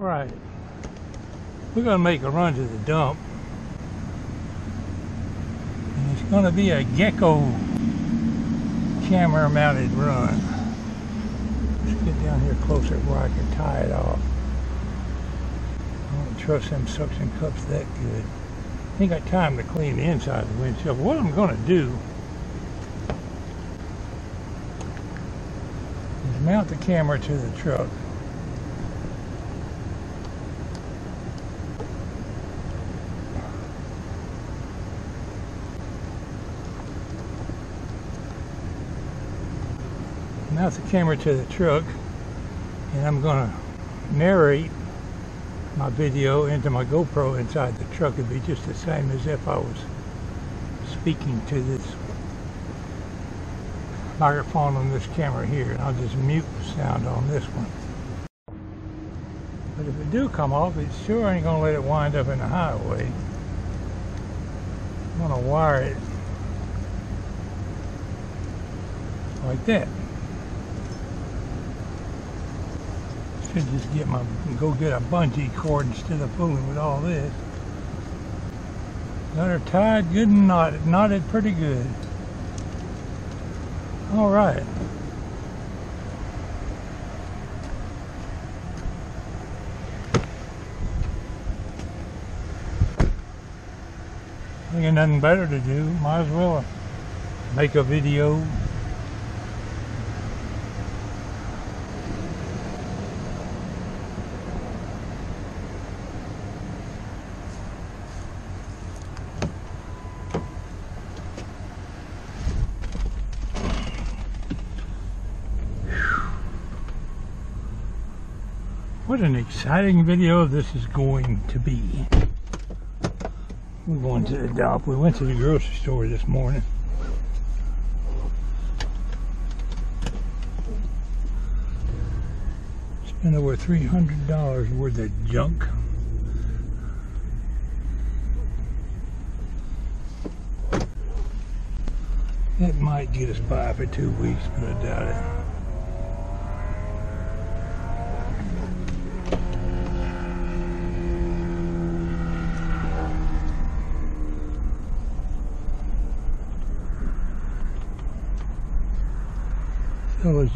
Right. We're going to make a run to the dump. And it's going to be a gecko camera mounted run. Let's get down here closer where I can tie it off. I don't trust them suction cups that good. Ain't got time to clean the inside of the windshield. What I'm going to do is mount the camera to the truck. Mount the camera to the truck and I'm going to narrate my video into my GoPro inside the truck. It'd be just the same as if I was speaking to this microphone on this camera here. And I'll just mute the sound on this one. But if it do come off, it sure ain't going to let it wind up in the highway. I'm to wire it like that. Should just get my go get a bungee cord instead of fooling with all this. Got her tied good and knotted, knotted pretty good. All right. I got nothing better to do. Might as well make a video What an exciting video this is going to be. We're going to the dump. We went to the grocery store this morning. Spent over $300 worth of junk. That might get us by for two weeks, but I doubt it.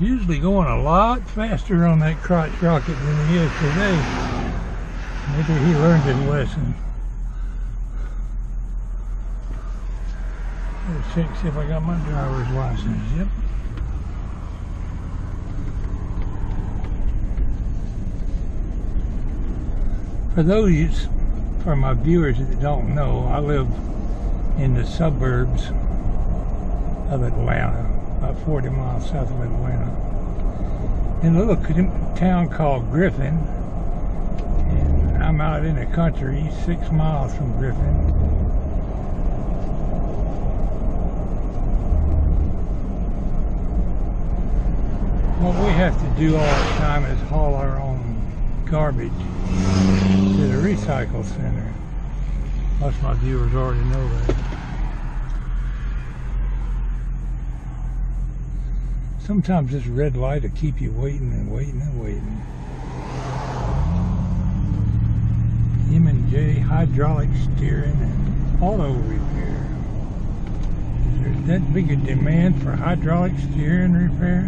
Usually going a lot faster on that crotch rocket than he is today. Maybe he learned his lesson. Let's check see if I got my driver's license. Yep. For those, for my viewers that don't know, I live in the suburbs of Atlanta about 40 miles south of Atlanta, in a little town called Griffin. And I'm out in the country, six miles from Griffin. What we have to do all the time is haul our own garbage to the recycle center. Most of my viewers already know that. Sometimes this red light will keep you waiting and waiting and waiting. M&J hydraulic steering and auto repair. Is there that big a demand for hydraulic steering repair?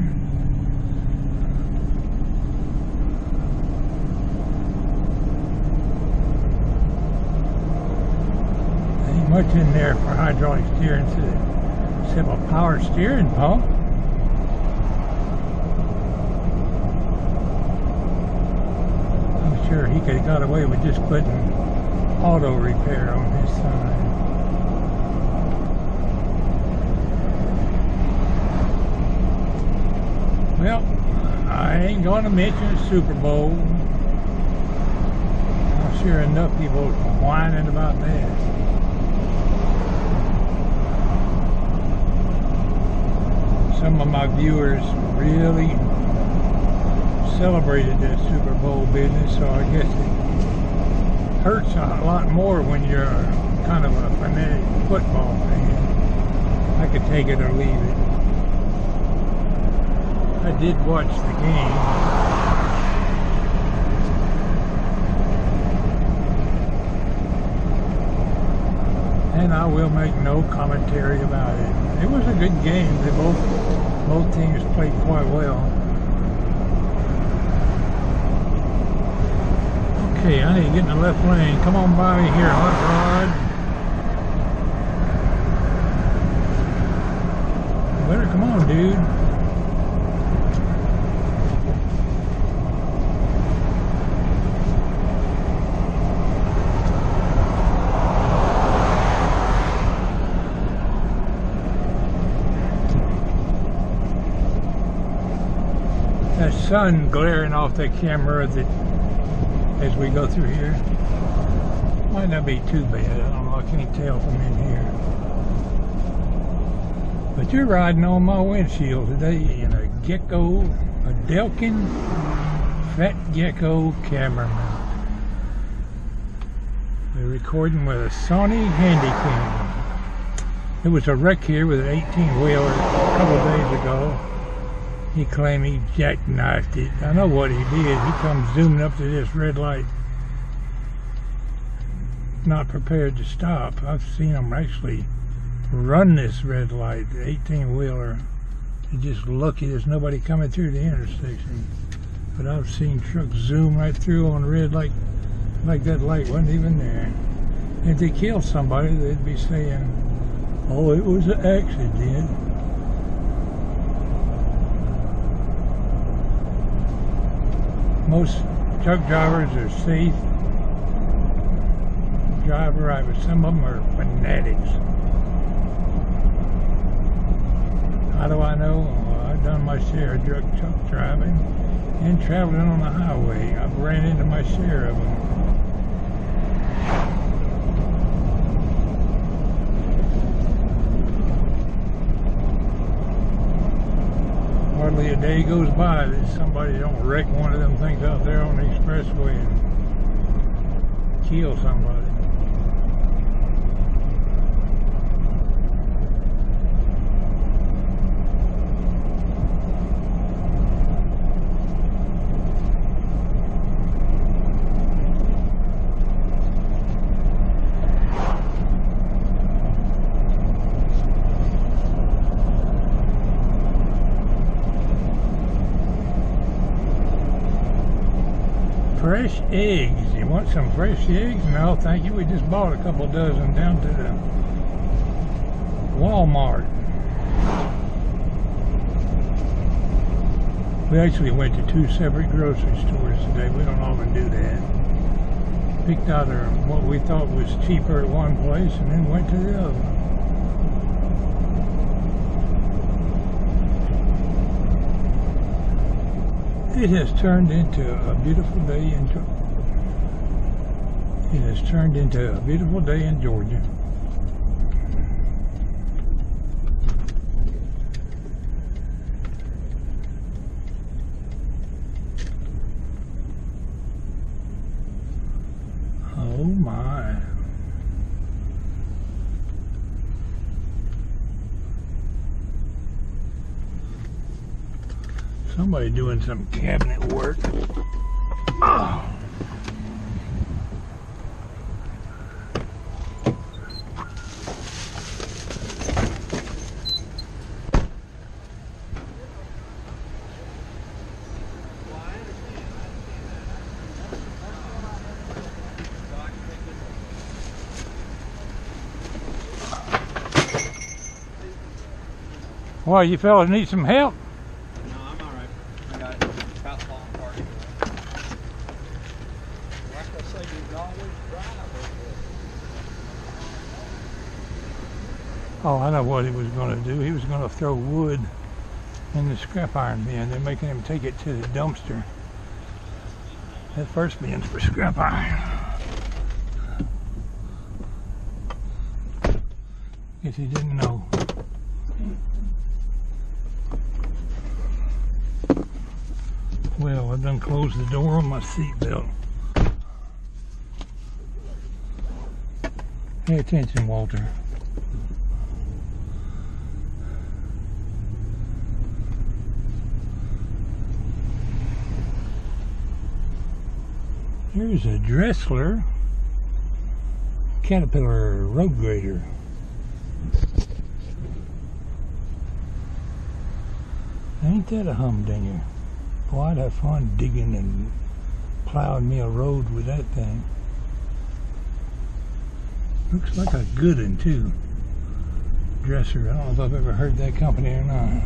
Much in there for hydraulic steering except a power steering pump. He could have got away with just putting auto repair on his sign. Well, I ain't gonna mention the Super Bowl. I'm sure enough people whining about that. Some of my viewers really celebrated that Super Bowl business, so I guess it hurts a lot more when you're kind of a fanatic football fan. I could take it or leave it. I did watch the game. And I will make no commentary about it. It was a good game. They both both teams played quite well. Okay, I need to get in the left lane. Come on by here, hot rod. Better come on, dude. Sun glaring off the camera that as we go through here might not be too bad. I don't know. I can't tell from in here. But you're riding on my windshield today in a Gecko, a Delkin Fat Gecko camera mount. We're recording with a Sony Handycam. There was a wreck here with an 18 wheeler a couple days ago. He claimed he jackknifed it. I know what he did. He comes zooming up to this red light. Not prepared to stop. I've seen him actually run this red light, the 18 wheeler. You just lucky there's nobody coming through the intersection. But I've seen trucks zoom right through on red like like that light wasn't even there. If they killed somebody, they'd be saying, oh, it was an accident. Most truck drivers are safe. Drive right, but some of them are fanatics. How do I know? Well, I've done my share of drug truck driving and traveling on the highway. I've ran into my share of them. Day goes by that somebody don't wreck one of them things out there on the expressway and kill somebody. Fresh eggs. You want some fresh eggs? No, thank you. We just bought a couple dozen down to the Walmart. We actually went to two separate grocery stores today. We don't often do that. Picked out our, what we thought was cheaper at one place and then went to the other. It has turned into a beautiful day in. It has turned into a beautiful day in Georgia. Oh my. Somebody doing some cabinet work. Oh. Why, you fellas need some help? No, I'm alright. I got it. About falling apart. Like I say, you always drive Oh, I know what he was going to do. He was going to throw wood in the scrap iron bin. They're making him take it to the dumpster. That first bin's for scrap iron. Guess he didn't know. Well, I've done closed the door on my seatbelt. Pay attention, Walter. Here's a Dresser Caterpillar Road Grader. Ain't that a humdinger? Boy, I'd have fun digging and plowing me a road with that thing. Looks like a good one too. Dresser. I don't know if I've ever heard that company or not.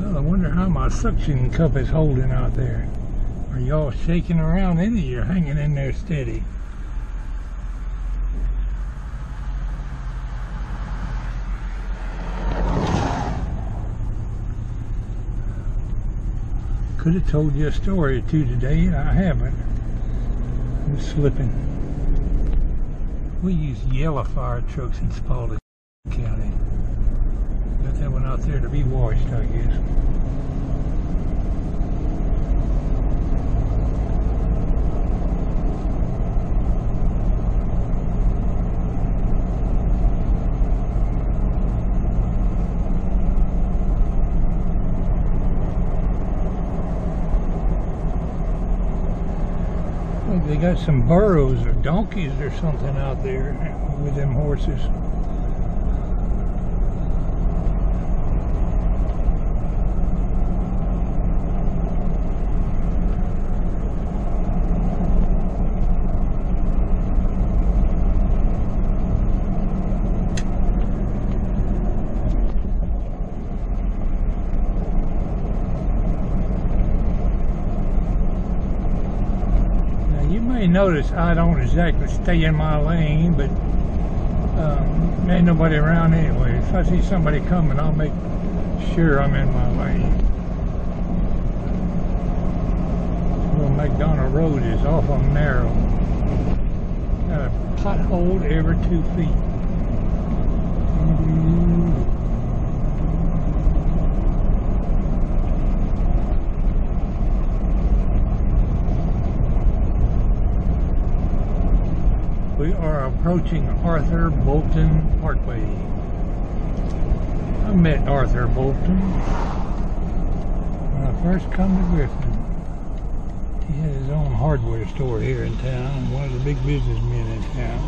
Well, I wonder how my suction cup is holding out there. Are y'all shaking around in it? You're hanging in there steady. Could have told you a story or two today, and I haven't. I'm slipping. We use yellow fire trucks in Spalding County. Got that one out there to be washed, I guess. They got some burros or donkeys or something out there with them horses. Notice I don't exactly stay in my lane, but um, ain't nobody around anyway. If I see somebody coming, I'll make sure I'm in my lane. Well, McDonald Road is awful narrow. Got a pothole every two feet. We are approaching Arthur Bolton Parkway. I met Arthur Bolton when I first come to Griffin. He had his own hardware store here in town, one of the big businessmen in town.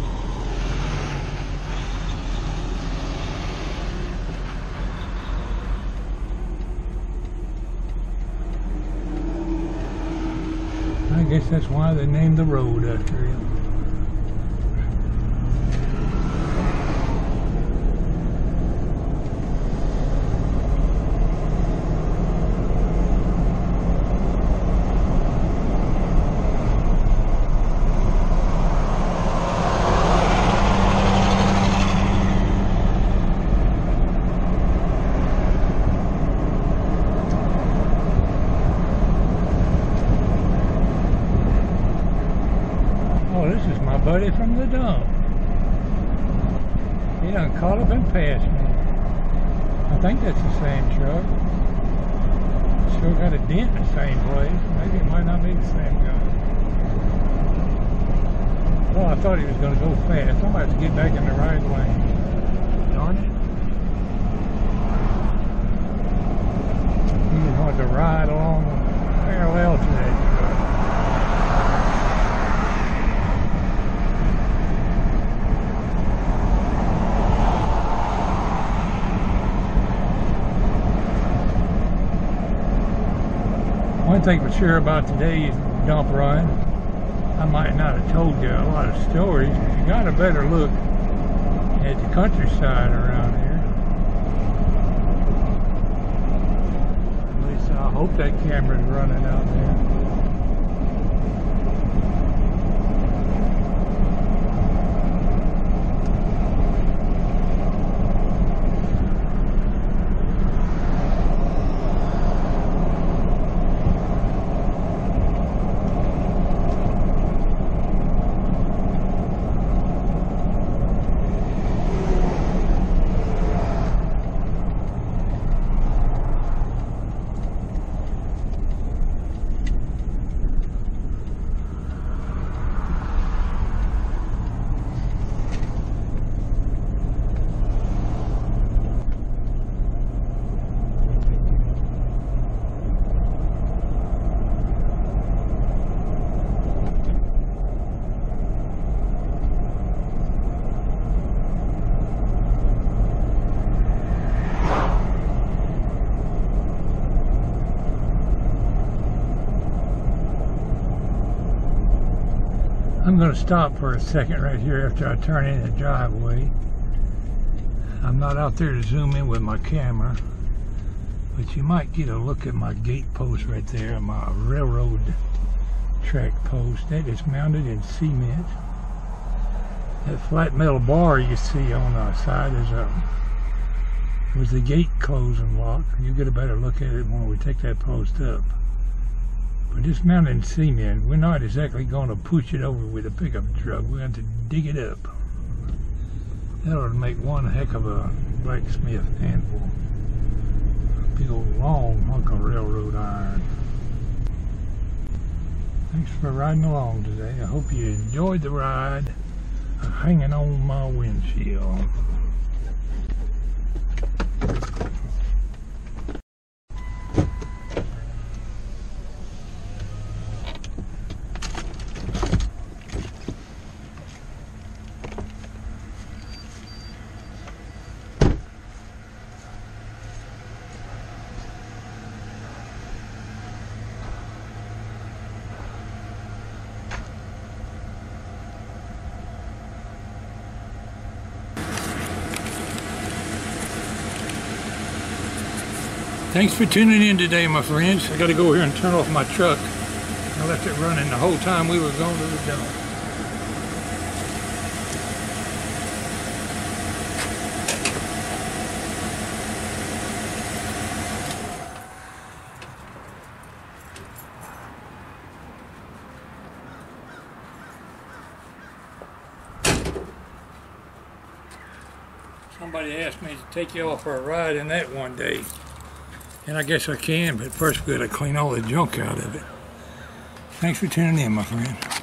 I guess that's why they named the road after him. Oh, this from the dump. He done caught up and passed me. I think that's the same truck. Sure got a dent in the same place. Maybe it might not be the same guy. Well, I thought he was going to go fast. I'm going to get back in the right lane. Darn it. He hard to ride along parallel to that One thing for sure about today's dump run, I might not have told you a lot of stories. but You got a better look at the countryside around here. At least I hope that camera's running out there. Going to stop for a second right here after I turn in the driveway. I'm not out there to zoom in with my camera, but you might get a look at my gate post right there, my railroad track post. That is mounted in cement. That flat metal bar you see on the side is um, a was the gate closing lock. You get a better look at it when we take that post up. But it's mounted in cement. We're not exactly going to push it over with a pickup truck. We're going to dig it up. That ought to make one heck of a blacksmith anvil. Big old long hunk of railroad iron. Thanks for riding along today. I hope you enjoyed the ride. Hanging on my windshield. Thanks for tuning in today, my friends. I got to go here and turn off my truck. I left it running the whole time we were going to the dump. Somebody asked me to take you all for a ride in that one day. And I guess I can, but first we gotta clean all the junk out of it. Thanks for tuning in, my friend.